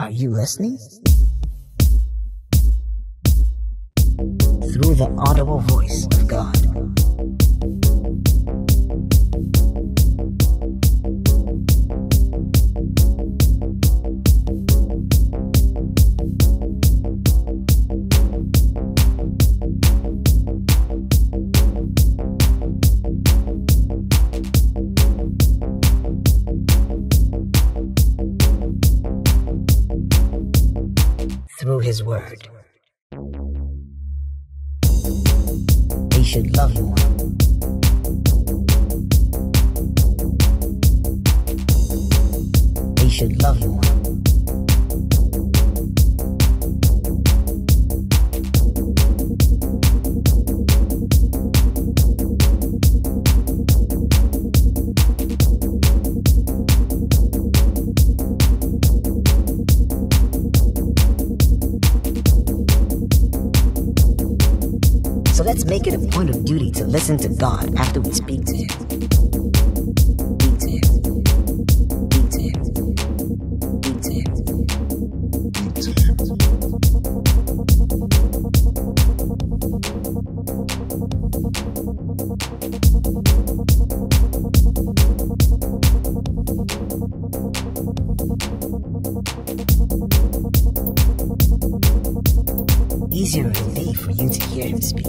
Are you listening? Through the audible voice of God. Through His Word. They should love you. They should love you make it a point of duty to listen to God after we speak to Him.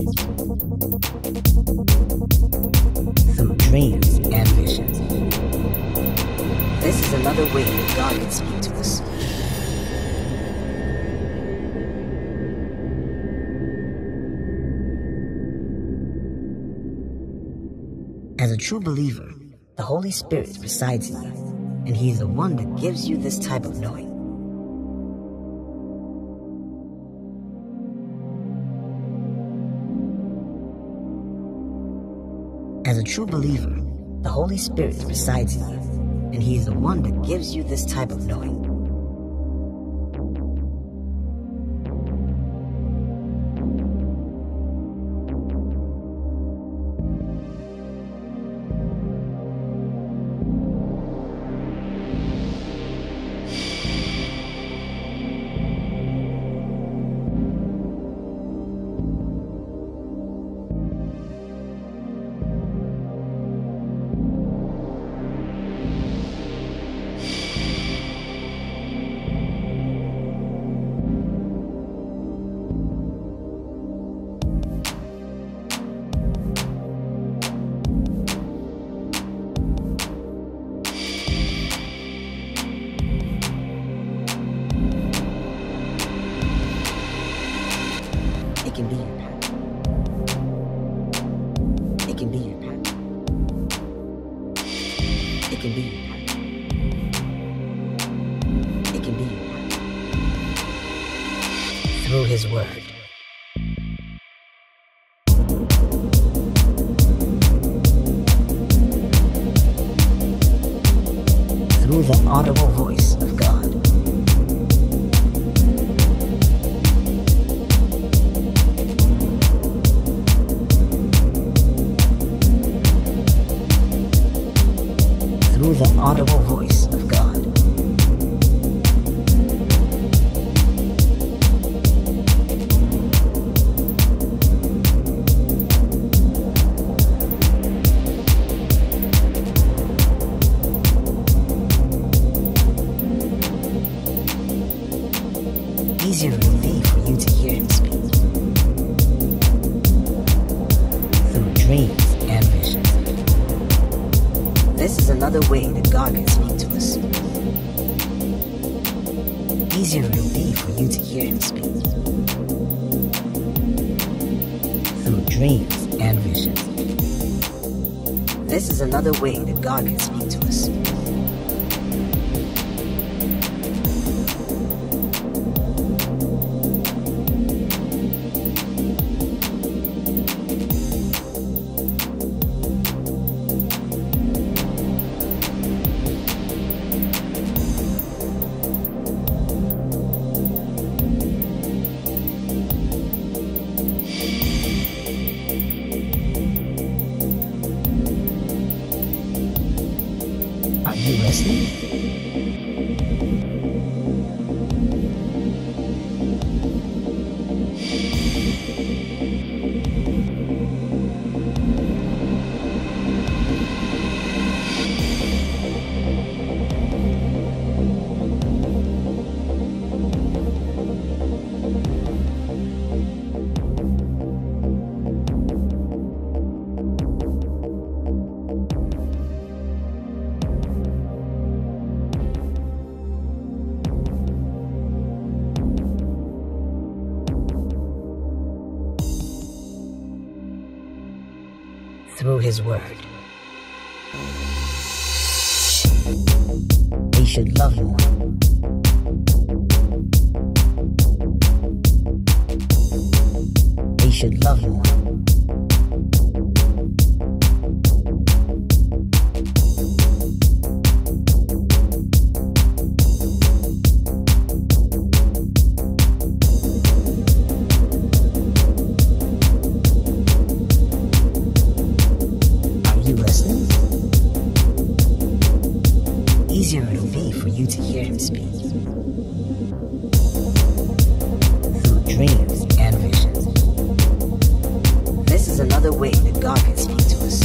Through dreams and visions. This is another way that God can speak to us. As a true believer, the Holy Spirit resides in you, and He is the one that gives you this type of knowing. As a true believer, the Holy Spirit resides in you, and He is the one that gives you this type of knowing. Can be. It can be. Through His Word. Through the audible voice the audible voice Another way that God can speak to us. Easier it will be for you to hear Him speak. Through dreams and visions. This is another way that God can speak to us. Through his word. They should love you. They should love you Easier it'll be for you to hear him speak. Through dreams and visions. This is another way that God can speak to us.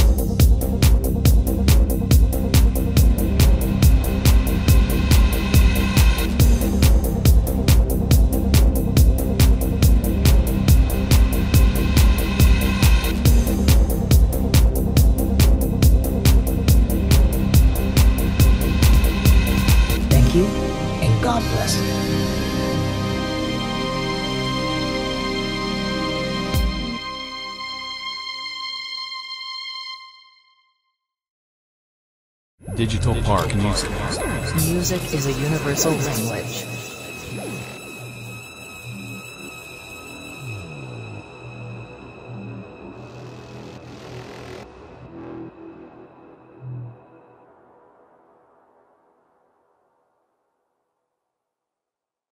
God bless you. Digital Park Music. Music is a universal language.